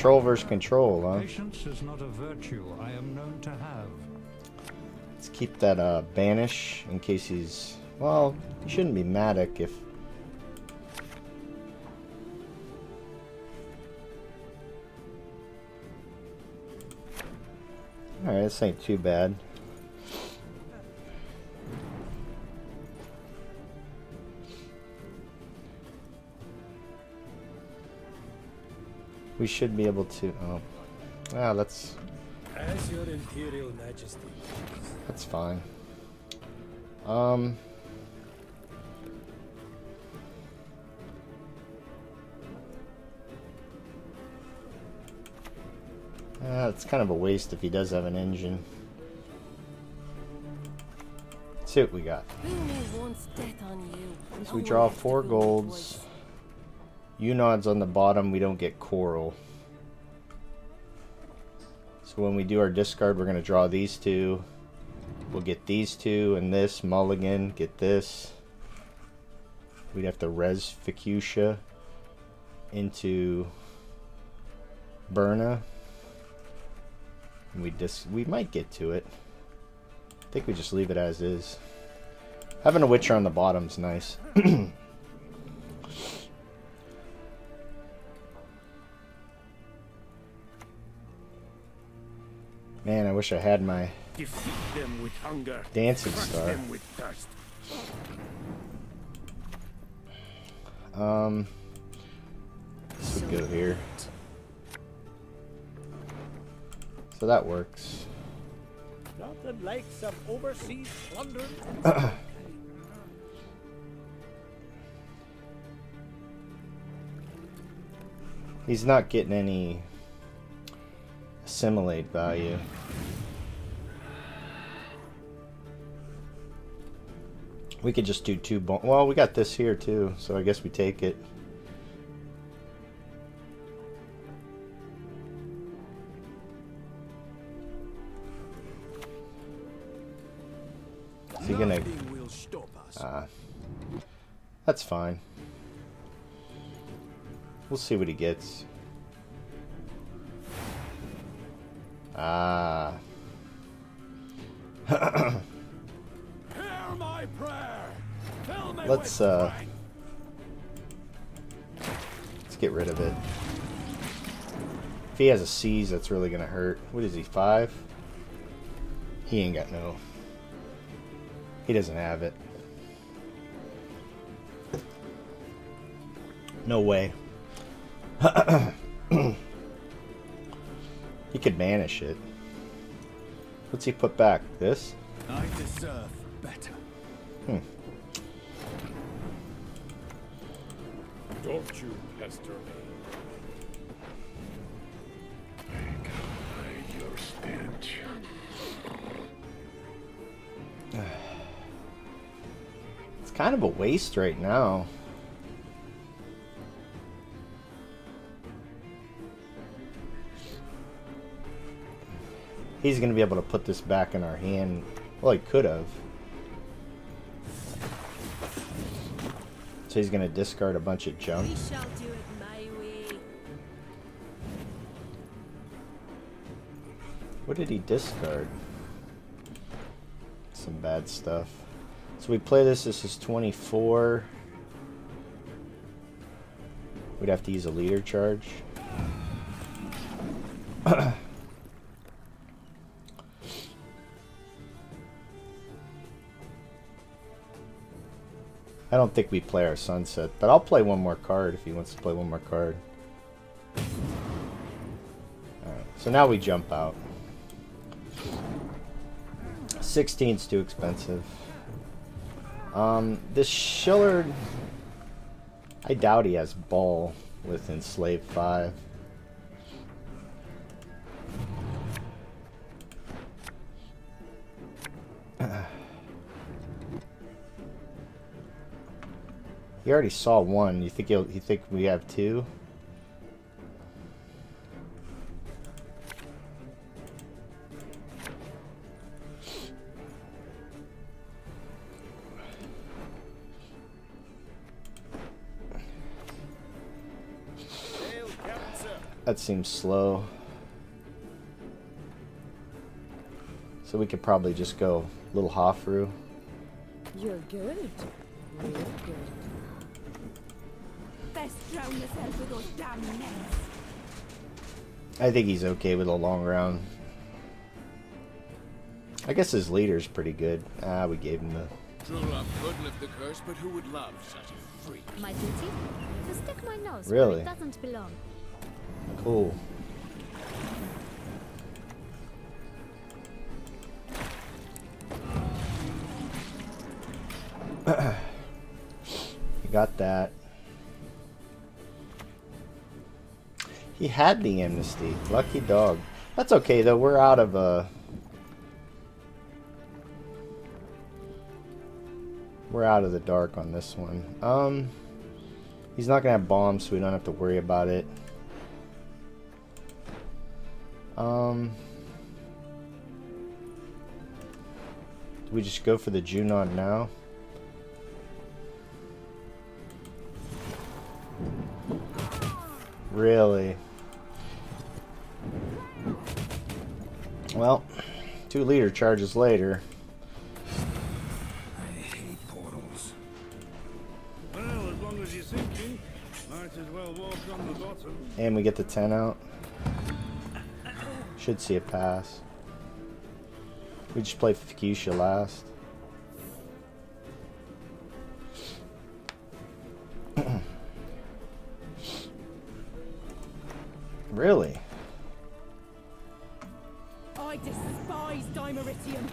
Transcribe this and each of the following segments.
Control versus control, huh? Patience is not a virtue I am known to have. Let's keep that uh, banish in case he's... Well, he shouldn't be Matic if... Alright, this ain't too bad. We should be able to... Oh. Ah, that's... As your Imperial Majesty. That's fine. Um... Uh, it's kind of a waste if he does have an engine. Let's see what we got. So we draw four golds. Unod's on the bottom, we don't get coral. So when we do our discard, we're going to draw these two. We'll get these two and this, mulligan, get this. We'd have to res Fucusya into Birna. We just we might get to it. I think we just leave it as is. Having a Witcher on the bottom's nice. Man, I wish I had my hunger. dancing star. Them with thirst. Um, this would go here. So that works. Not the likes of overseas plunder. He's not getting any assimilate value. We could just do two bon- Well, we got this here too, so I guess we take it. Is he gonna... Nothing will stop us. Uh, that's fine. We'll see what he gets. Ah. Hear my prayer. Fill me Let's uh let's get rid of it. If he has a seize, that's really gonna hurt. What is he, five? He ain't got no. He doesn't have it. No way. he could banish it. What's he put back? This? I deserve better. Hmm. Don't you pester me. Hide your stench. It's kind of a waste right now. He's going to be able to put this back in our hand. Well, he could have. So he's going to discard a bunch of junk. We shall do it my way. What did he discard? Some bad stuff. So we play this. This is 24. We'd have to use a leader charge. I don't think we play our sunset, but I'll play one more card if he wants to play one more card. Alright, so now we jump out. 16's too expensive. Um, this Shillard, I doubt he has ball with Enslaved 5. He already saw one. You think? You think we have two? That seems slow. So we could probably just go little Hofru. You're good. Real good. I think he's okay with a long round. I guess his leader's pretty good. Ah, we gave him the... True could lift the curse, but who would love such a freak? My duty? To stick my nose Really? where it doesn't belong. Cool. you got that. He had the amnesty. Lucky dog. That's okay though. We're out of uh We're out of the dark on this one. Um He's not gonna have bombs, so we don't have to worry about it. Um, do we just go for the Junon now? Really? Well, two leader charges later. I hate portals. Well, as long as you're sinking, might as well walk on the bottom. And we get the 10 out. Should see a pass. We just play Fucusya last. really? I despise Dimeritium.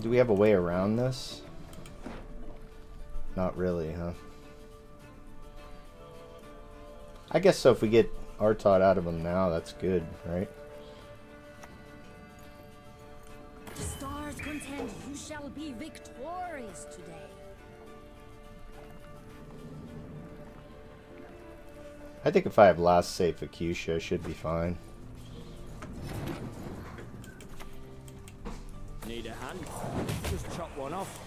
Do we have a way around this? Not really, huh? I guess so. If we get Artot out of him now, that's good, right? The stars contend you shall be victorious today. I think if I have last save Fucusya, I should be fine. Need a hand? Just chop one off.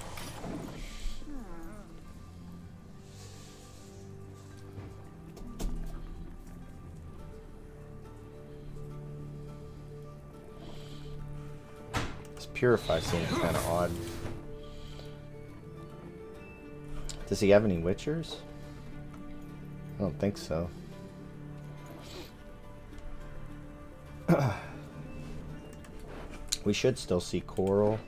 This Purify seems kind of odd. Does he have any Witchers? I don't think so. We should still see Coral.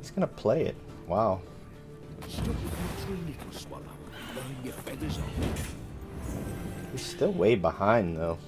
He's gonna play it. Wow. He's still way behind though.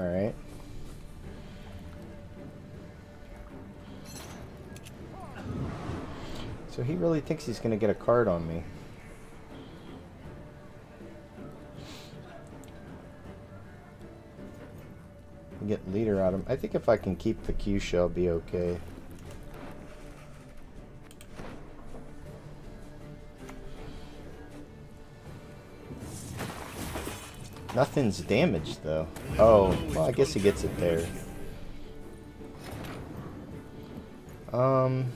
Alright. So he really thinks he's gonna get a card on me. Get leader out of him. I think if I can keep the Q shell, be okay. Nothing's damaged though. Oh, well I guess he gets it there. Um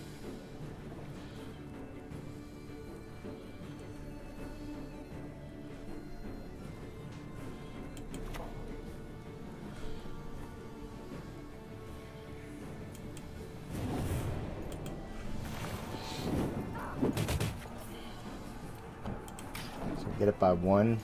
get it by one.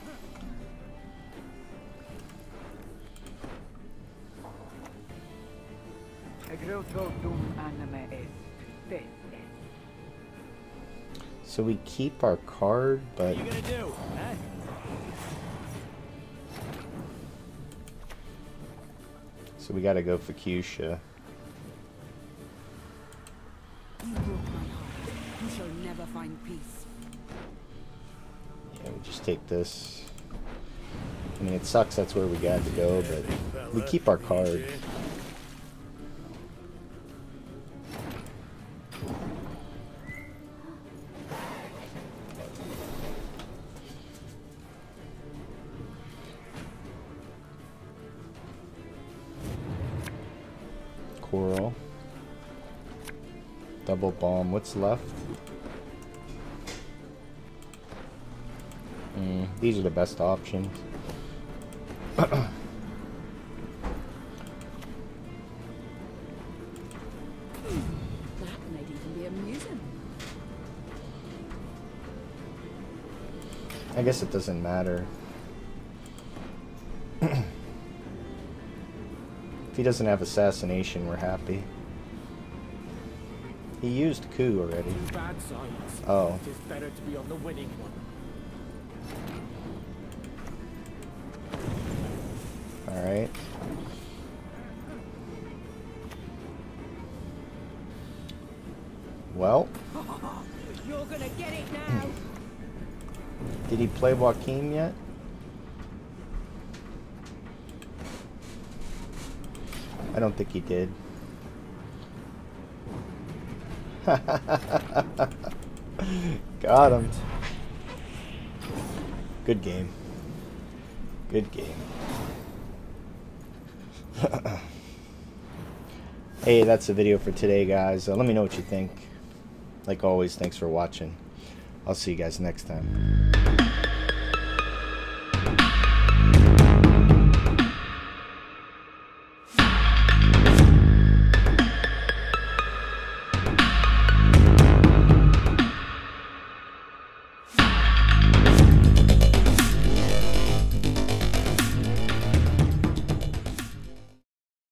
So we keep our card, but... Do. So we gotta go for Fucusya. You broke my heart. You shall never find peace. Yeah, we just take this. I mean, it sucks that's where we got to go, but we keep our card. Double bomb. What's left? Mm, these are the best options. That might even be amusing. I guess it doesn't matter. He doesn't have assassination, we're happy. He used coup already. Bad. Oh. It is better to be on the winning one. Alright. Well, You're gonna get it now. did he play Joaquin yet? I don't think he did. Got him. Good game. Good game. hey, that's the video for today, guys. Uh, let me know what you think. Like always, thanks for watching. I'll see you guys next time.